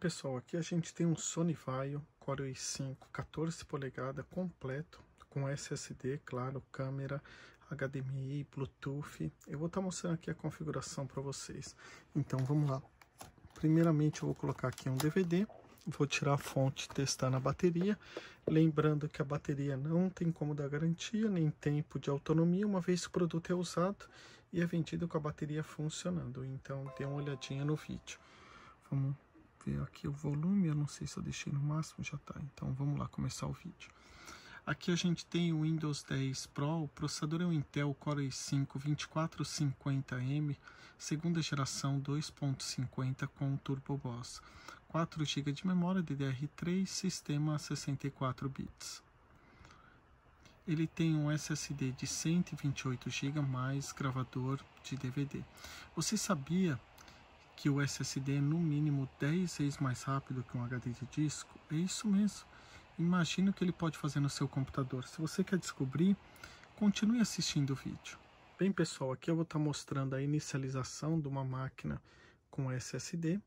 Pessoal, aqui a gente tem um Sony Vaio Core i5 14 polegadas completo com SSD, claro, câmera, HDMI, Bluetooth. Eu vou estar tá mostrando aqui a configuração para vocês. Então vamos lá. Primeiramente eu vou colocar aqui um DVD, vou tirar a fonte testar na bateria, lembrando que a bateria não tem como dar garantia nem tempo de autonomia, uma vez que o produto é usado e é vendido com a bateria funcionando. Então dê uma olhadinha no vídeo. Vamos ver aqui o volume, eu não sei se eu deixei no máximo, já tá. Então vamos lá começar o vídeo. Aqui a gente tem o Windows 10 Pro, o processador é o Intel Core i5 2450M, segunda geração 2.50 com Turbo Boss. 4 GB de memória DDR3, sistema 64 bits. Ele tem um SSD de 128 GB mais gravador de DVD. Você sabia que o SSD é no mínimo 10 vezes mais rápido que um HD de disco? É isso mesmo. Imagine o que ele pode fazer no seu computador. Se você quer descobrir, continue assistindo o vídeo. Bem pessoal, aqui eu vou estar mostrando a inicialização de uma máquina com SSD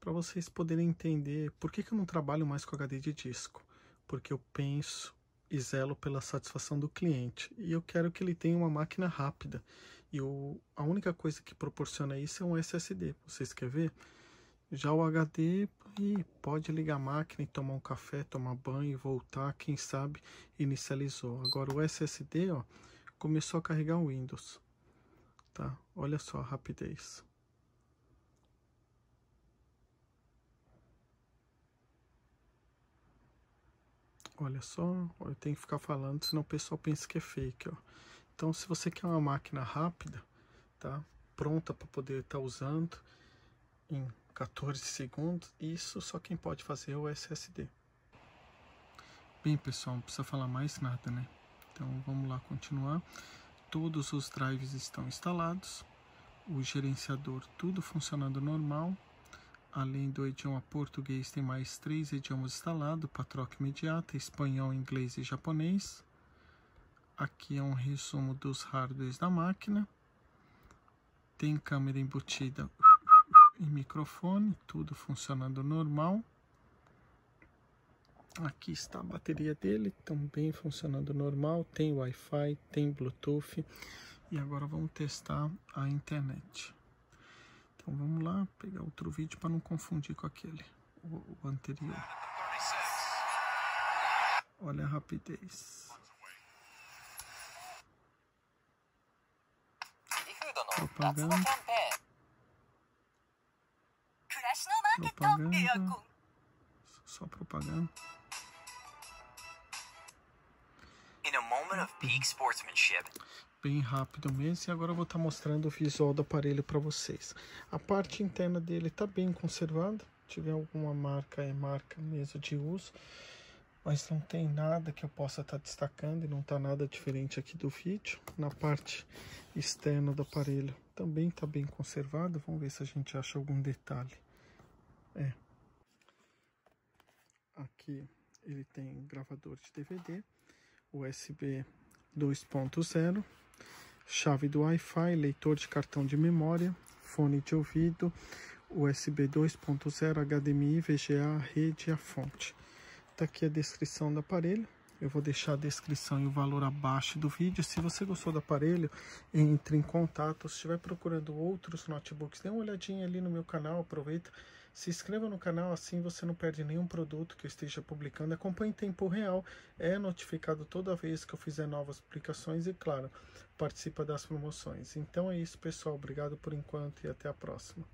para vocês poderem entender por que, que eu não trabalho mais com HD de disco. Porque eu penso e zelo pela satisfação do cliente e eu quero que ele tenha uma máquina rápida e o, a única coisa que proporciona isso é um SSD. Vocês querem ver? Já o HD e pode ligar a máquina e tomar um café, tomar banho e voltar, quem sabe inicializou. Agora o SSD, ó, começou a carregar o Windows. Tá? Olha só a rapidez. Olha só, eu tenho que ficar falando, senão o pessoal pensa que é fake, ó. Então, se você quer uma máquina rápida, tá? Pronta para poder estar tá usando em 14 segundos, isso só quem pode fazer é o SSD. Bem, pessoal, não precisa falar mais nada, né? Então, vamos lá continuar. Todos os drives estão instalados. O gerenciador, tudo funcionando normal. Além do idioma português, tem mais três idiomas instalados para troca imediata: espanhol, inglês e japonês. Aqui é um resumo dos hardwares da máquina. Tem câmera embutida e microfone, tudo funcionando normal. Aqui está a bateria dele, também funcionando normal. Tem Wi-Fi, tem Bluetooth. E agora vamos testar a internet. Então vamos lá, pegar outro vídeo para não confundir com aquele, o, anterior. Olha a rapidez. Propaganda. Propaganda. Só propaganda. Bem rápido mesmo. E agora eu vou estar tá mostrando o visual do aparelho para vocês. A parte interna dele está bem conservada. Se tiver alguma marca, é marca mesmo de uso mas não tem nada que eu possa estar tá destacando e não está nada diferente aqui do vídeo. Na parte externa do aparelho também está bem conservado, vamos ver se a gente acha algum detalhe. É. Aqui ele tem gravador de DVD, USB 2.0, chave do Wi-Fi, leitor de cartão de memória, fone de ouvido, USB 2.0, HDMI, VGA, rede e a fonte. Tá aqui a descrição do aparelho. Eu vou deixar a descrição e o valor abaixo do vídeo. Se você gostou do aparelho, entre em contato. Se estiver procurando outros notebooks, dê uma olhadinha ali no meu canal, aproveita. Se inscreva no canal, assim você não perde nenhum produto que eu esteja publicando. Acompanhe em tempo real, é notificado toda vez que eu fizer novas publicações e, claro, participa das promoções. Então é isso, pessoal. Obrigado por enquanto e até a próxima.